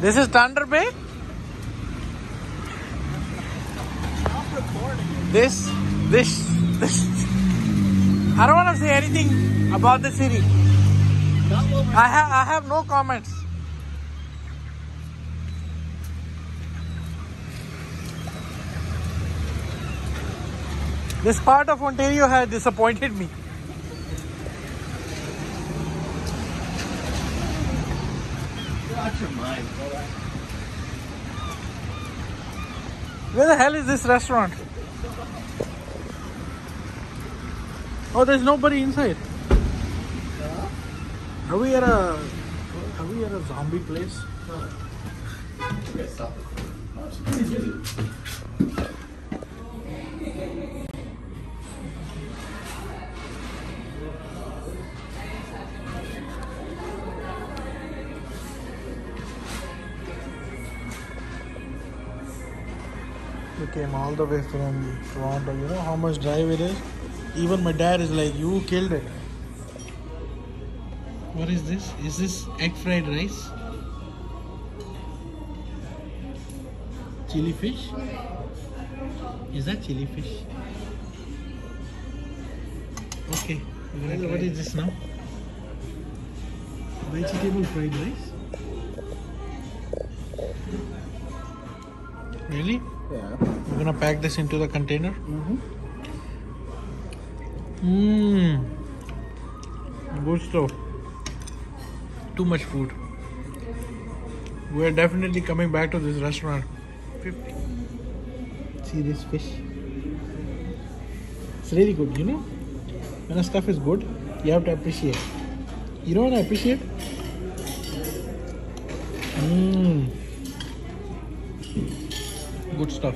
This is Thunder Bay. This, this, this. I don't want to say anything about the city. I have, I have no comments. This part of Ontario has disappointed me. Watch your mind. Where the hell is this restaurant? Oh, there's nobody inside. Are we at a are we at a zombie place? Okay, We came all the way from Toronto. You know how much drive it is? Even my dad is like, you killed it. What is this? Is this egg fried rice? Chili fish? Is that chili fish? Okay. What- What is this now? Vegetable fried rice? Really? Yeah. We're gonna pack this into the container. Mm-hmm. Mmm. Good stuff. Too much food. We're definitely coming back to this restaurant. 50. See this fish? It's really good, you know? When a stuff is good, you have to appreciate. You know what I appreciate? Mmm. Good stuff.